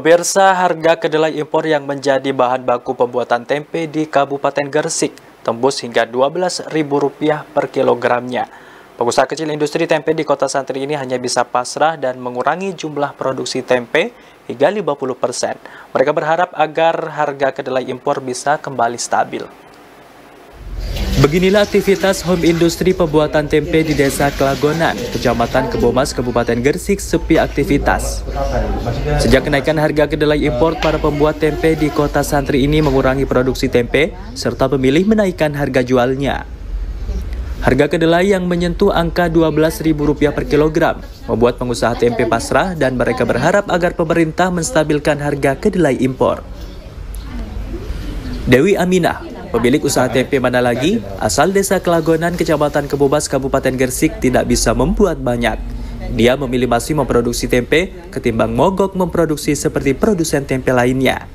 Pemirsa, harga kedelai impor yang menjadi bahan baku pembuatan tempe di Kabupaten Gersik tembus hingga Rp12.000 per kilogramnya. Pengusaha kecil industri tempe di kota Santri ini hanya bisa pasrah dan mengurangi jumlah produksi tempe hingga 50 persen. Mereka berharap agar harga kedelai impor bisa kembali stabil. Beginilah aktivitas home industri pembuatan tempe di Desa Kelagonan, Kecamatan Kebomas, Kabupaten Gersik sepi aktivitas. Sejak kenaikan harga kedelai impor, para pembuat tempe di kota santri ini mengurangi produksi tempe serta memilih menaikkan harga jualnya. Harga kedelai yang menyentuh angka Rp12.000 per kilogram membuat pengusaha tempe pasrah dan mereka berharap agar pemerintah menstabilkan harga kedelai impor. Dewi Aminah, Pemilik usaha tempe mana lagi, asal desa Kelagonan, Kecamatan Kebobas, Kabupaten Gersik tidak bisa membuat banyak. Dia memilih masih memproduksi tempe ketimbang mogok memproduksi seperti produsen tempe lainnya.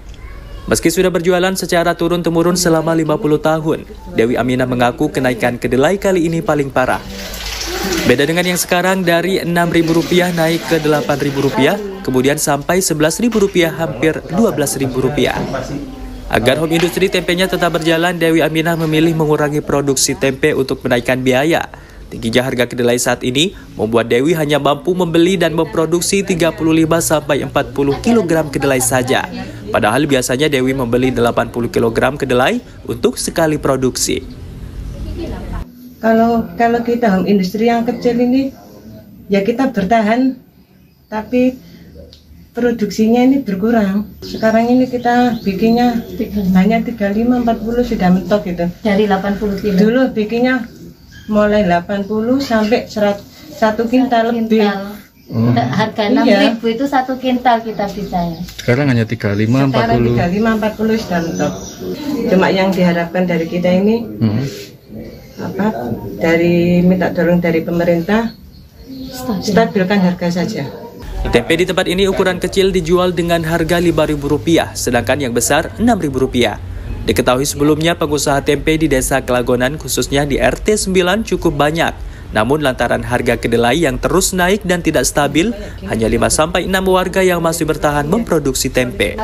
Meski sudah berjualan secara turun-temurun selama 50 tahun, Dewi Aminah mengaku kenaikan kedelai kali ini paling parah. Beda dengan yang sekarang dari Rp6.000 naik ke Rp8.000, kemudian sampai Rp11.000 hampir Rp12.000. Agar home industri tempenya tetap berjalan, Dewi Aminah memilih mengurangi produksi tempe untuk menaikkan biaya. Tingginya harga kedelai saat ini membuat Dewi hanya mampu membeli dan memproduksi 35-40 kg kedelai saja. Padahal biasanya Dewi membeli 80 kg kedelai untuk sekali produksi. Kalau kalau kita home industri yang kecil ini ya kita bertahan tapi produksinya ini berkurang. Sekarang ini kita bikinnya hanya 35 40 sudah mentok gitu. Dari 80 kilo. Dulu bikinnya mulai 80 sampai 100 satu kintal lebih. Hmm. Harga 6 iya. ribu itu satu kintal kita bisa ya. Sekarang hanya 35 40. Sekarang 35 40 sudah mentok. Cuma yang diharapkan dari kita ini hmm. apa? Dari minta tolong dari pemerintah stabilkan harga saja. Tempe di tempat ini ukuran kecil dijual dengan harga Rp5.000, sedangkan yang besar Rp6.000. Diketahui sebelumnya pengusaha tempe di desa Kelagonan khususnya di RT 9 cukup banyak. Namun lantaran harga kedelai yang terus naik dan tidak stabil, hanya 5-6 warga yang masih bertahan memproduksi tempe.